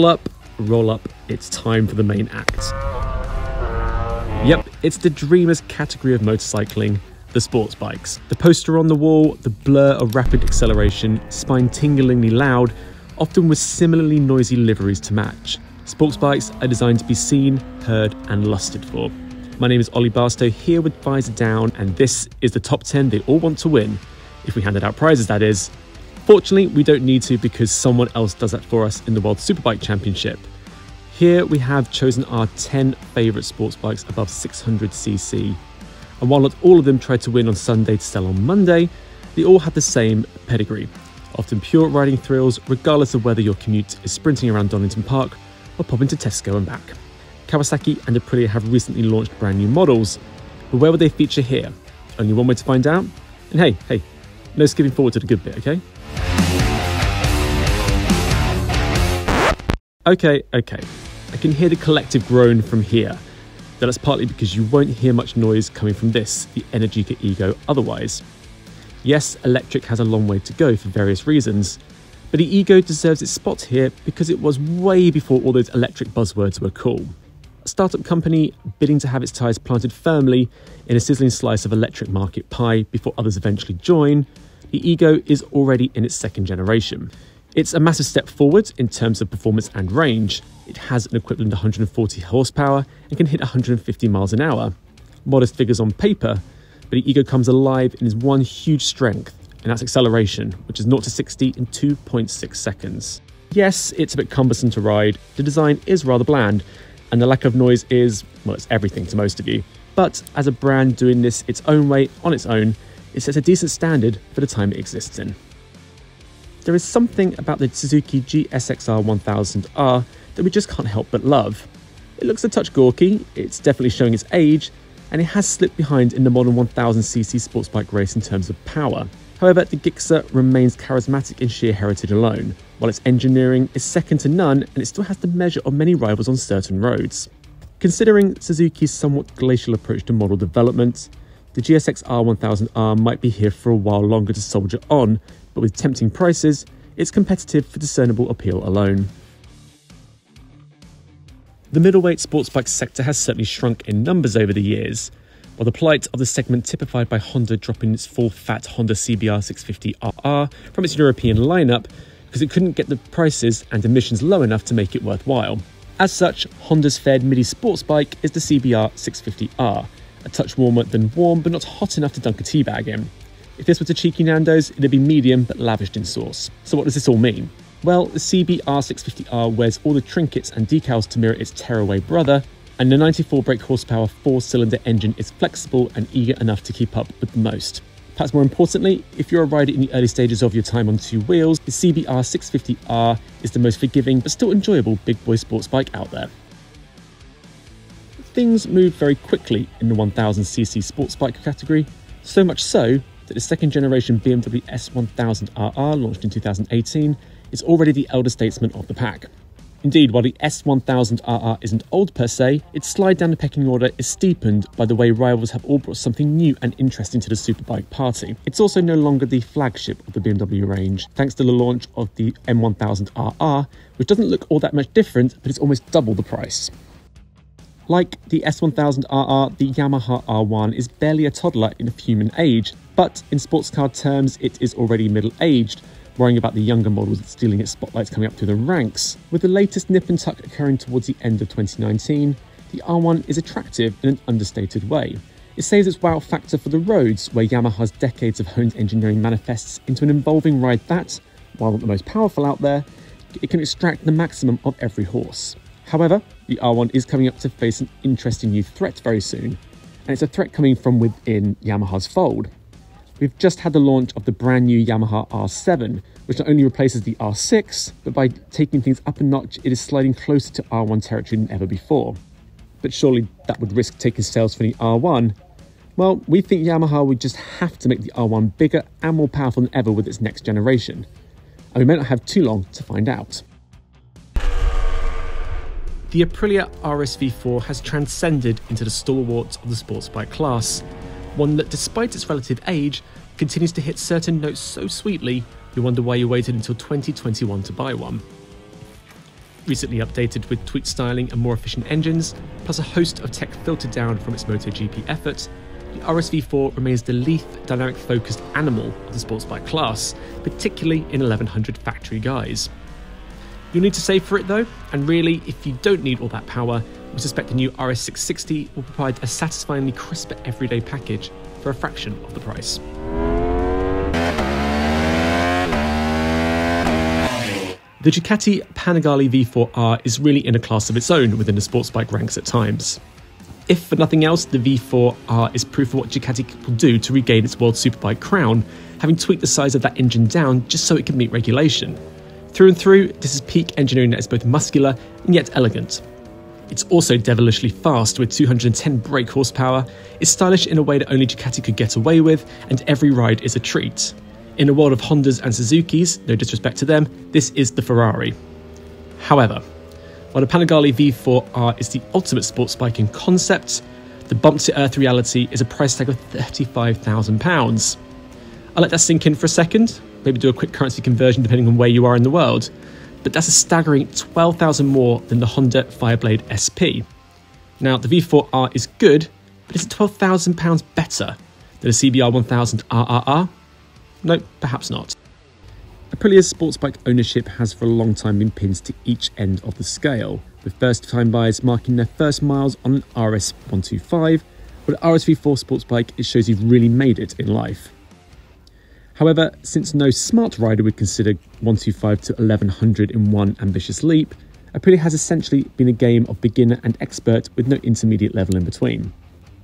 Roll up, roll up, it's time for the main act. Yep, it's the dreamers category of motorcycling, the sports bikes. The poster on the wall, the blur of rapid acceleration, spine tinglingly loud, often with similarly noisy liveries to match. Sports bikes are designed to be seen, heard, and lusted for. My name is Ollie Barstow here with Visordown, and this is the top 10 they all want to win. If we handed out prizes, that is. Fortunately, we don't need to because someone else does that for us in the World Superbike Championship. Here we have chosen our 10 favourite sports bikes above 600cc. And while not all of them tried to win on Sunday to sell on Monday, they all have the same pedigree. Often pure riding thrills, regardless of whether your commute is sprinting around Donington Park or popping to Tesco and back. Kawasaki and Aprilia have recently launched brand new models, but where will they feature here? Only one way to find out. And hey, hey, no skipping forward to the good bit, okay? Okay, okay. I can hear the collective groan from here. That's partly because you won't hear much noise coming from this, the Energica Ego, otherwise. Yes, electric has a long way to go for various reasons, but the Ego deserves its spot here because it was way before all those electric buzzwords were cool. A startup company bidding to have its tyres planted firmly in a sizzling slice of electric market pie before others eventually join, the Ego is already in its second generation. It's a massive step forward in terms of performance and range. It has an equivalent 140 horsepower and can hit 150 miles an hour. Modest figures on paper, but the Ego comes alive in its one huge strength, and that's acceleration, which is 0 to 60 in 2.6 seconds. Yes, it's a bit cumbersome to ride, the design is rather bland, and the lack of noise is, well, it's everything to most of you. But as a brand doing this its own way, on its own, it sets a decent standard for the time it exists in. There is something about the Suzuki GSXR 1000R that we just can't help but love. It looks a touch gawky, it's definitely showing its age, and it has slipped behind in the modern 1000cc sports bike race in terms of power. However, the Gixxer remains charismatic in sheer heritage alone, while its engineering is second to none and it still has the measure of many rivals on certain roads. Considering Suzuki's somewhat glacial approach to model development, the GSX R1000R might be here for a while longer to soldier on, but with tempting prices, it's competitive for discernible appeal alone. The middleweight sports bike sector has certainly shrunk in numbers over the years, while the plight of the segment typified by Honda dropping its full fat Honda CBR 650RR from its European lineup because it couldn't get the prices and emissions low enough to make it worthwhile. As such, Honda's faired midi sports bike is the CBR 650R, a touch warmer than warm but not hot enough to dunk a teabag in. If this was a cheeky Nando's, it'd be medium but lavished in sauce. So what does this all mean? Well, the CBR 650R wears all the trinkets and decals to mirror its tearaway brother, and the 94 brake horsepower four cylinder engine is flexible and eager enough to keep up with the most. Perhaps more importantly, if you're a rider in the early stages of your time on two wheels, the CBR 650R is the most forgiving but still enjoyable big boy sports bike out there. Things move very quickly in the 1000cc sports bike category, so much so that the second generation BMW S1000RR, launched in 2018, is already the elder statesman of the pack. Indeed, while the S1000RR isn't old per se, its slide down the pecking order is steepened by the way rivals have all brought something new and interesting to the superbike party. It's also no longer the flagship of the BMW range, thanks to the launch of the M1000RR, which doesn't look all that much different, but it's almost double the price. Like the S1000RR, the Yamaha R1 is barely a toddler in human age, but in sports car terms, it is already middle aged, worrying about the younger models stealing its spotlights coming up through the ranks. With the latest nip and tuck occurring towards the end of 2019, the R1 is attractive in an understated way. It saves its wow factor for the roads, where Yamaha's decades of honed engineering manifests into an involving ride that, while not the most powerful out there, it can extract the maximum of every horse. However, the R1 is coming up to face an interesting new threat very soon, and it's a threat coming from within Yamaha's fold. We've just had the launch of the brand new Yamaha R7, which not only replaces the R6, but by taking things up a notch, it is sliding closer to R1 territory than ever before. But surely that would risk taking sales from the R1. Well, we think Yamaha would just have to make the R1 bigger and more powerful than ever with its next generation. And we may not have too long to find out. The Aprilia RSV4 has transcended into the stalwarts of the sports bike class, one that, despite its relative age, continues to hit certain notes so sweetly you wonder why you waited until 2021 to buy one. recently updated with tweaked styling and more efficient engines, plus a host of tech filtered down from its MotoGP efforts, the RSV4 remains the least dynamic focused animal of the sports bike class, particularly in 1100 factory guise. You'll need to save for it though, and really, if you don't need all that power, we suspect the new RS660 will provide a satisfyingly crisper everyday package for a fraction of the price. The Ducati Panigale V4R is really in a class of its own within the sports bike ranks at times. If for nothing else, the V4R is proof of what Ducati will do to regain its World Superbike crown, having tweaked the size of that engine down just so it can meet regulation. Through and through, this is peak engineering that is both muscular and yet elegant. It's also devilishly fast with 210 brake horsepower, it's stylish in a way that only Ducati could get away with, and every ride is a treat. In a world of Hondas and Suzukis, no disrespect to them, this is the Ferrari. However, while the Panigale V4R is the ultimate sports bike in concept, the bump to earth reality is a price tag of £35,000. I'll let that sink in for a second, maybe do a quick currency conversion depending on where you are in the world, but that's a staggering 12,000 more than the Honda Fireblade SP. Now, the V4R is good, but is it £12,000 better than a CBR 1000 RRR? No, perhaps not. Aprilia's sports bike ownership has for a long time been pinned to each end of the scale, with first time buyers marking their first miles on an RS125, but an RSV4 sports bike, it shows you've really made it in life. However, since no smart rider would consider 125 to 1100 in one ambitious leap, Aprilia has essentially been a game of beginner and expert with no intermediate level in between.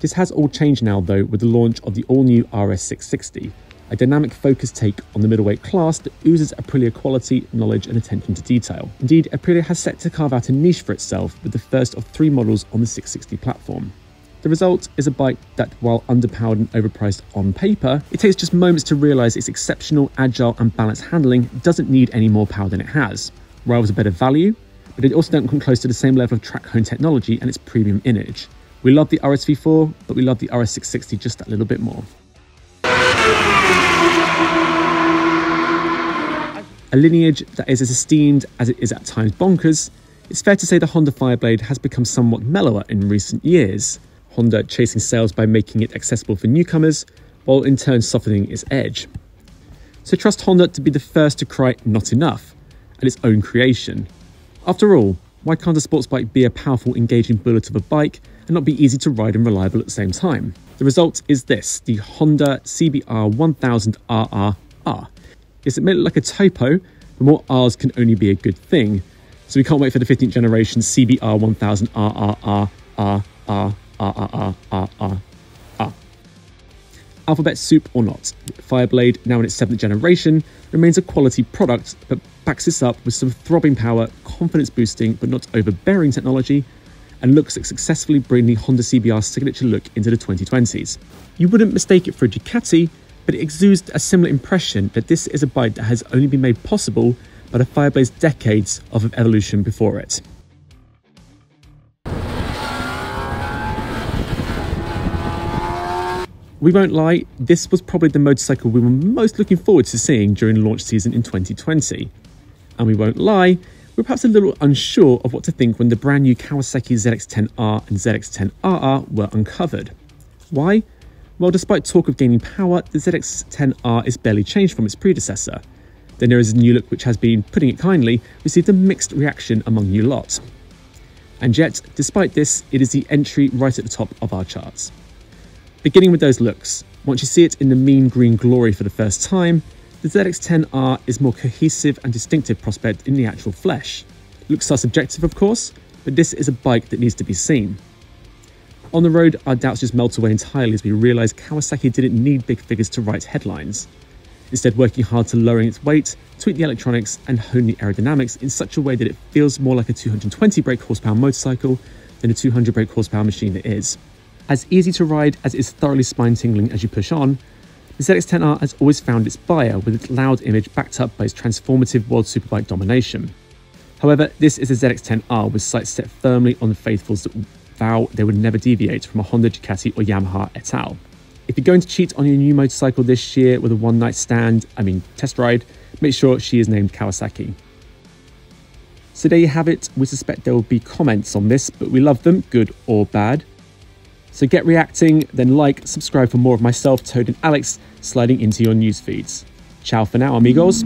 This has all changed now though with the launch of the all new RS660, a dynamic focused take on the middleweight class that oozes Aprilia quality, knowledge, and attention to detail. Indeed, Aprilia has set to carve out a niche for itself with the first of three models on the 660 platform. The result is a bike that, while underpowered and overpriced on paper, it takes just moments to realise its exceptional, agile, and balanced handling doesn't need any more power than it has. Rivals a better value, but it also don't come close to the same level of track home technology and its premium image. We love the RSV4, but we love the RS660 just that little bit more. A lineage that is as esteemed as it is at times bonkers, it's fair to say the Honda Fireblade has become somewhat mellower in recent years, Honda chasing sales by making it accessible for newcomers, while in turn softening its edge. So trust Honda to be the first to cry not enough at its own creation. After all, why can't a sports bike be a powerful, engaging bullet of a bike and not be easy to ride and reliable at the same time? The result is this the Honda CBR 1000 RRR is it it like a typo, but more R's can only be a good thing. So we can't wait for the 15th generation CBR 1000 RRR R R R R R. Alphabet soup or not, Fireblade, now in its seventh generation, remains a quality product, but backs this up with some throbbing power, confidence boosting but not overbearing technology, and looks at successfully bringing the Honda CBR signature look into the 2020s. You wouldn't mistake it for a Ducati, but it exudes a similar impression that this is a bike that has only been made possible by the Fireblade's decades of evolution before it. We won't lie, this was probably the motorcycle we were most looking forward to seeing during launch season in 2020. And we won't lie, we're perhaps a little unsure of what to think when the brand new Kawasaki ZX-10R and ZX-10RR were uncovered. Why? Well, despite talk of gaining power, the ZX-10R is barely changed from its predecessor. Then there is a new look which has been, putting it kindly, received a mixed reaction among you lot. And yet, despite this, it is the entry right at the top of our charts. Beginning with those looks, once you see it in the mean green glory for the first time, the ZX-10R is more cohesive and distinctive prospect in the actual flesh. Looks are subjective, of course, but this is a bike that needs to be seen. On the road, our doubts just melt away entirely as we realise Kawasaki didn't need big figures to write headlines. Instead, working hard to lowering its weight, tweak the electronics, and hone the aerodynamics in such a way that it feels more like a 220 brake horsepower motorcycle than a 200 brake horsepower machine it is. As easy to ride as it is thoroughly spine tingling as you push on, the ZX-10R has always found its buyer with its loud image backed up by its transformative world superbike domination. However, this is a ZX-10R with sights set firmly on the faithfuls that vow they would never deviate from a Honda, Ducati, or Yamaha et al. If you're going to cheat on your new motorcycle this year with a one night stand, I mean test ride, make sure she is named Kawasaki. So there you have it. We suspect there will be comments on this, but we love them, good or bad. So get reacting, then like, subscribe for more of myself, Toad, and Alex sliding into your news feeds. Ciao for now, amigos.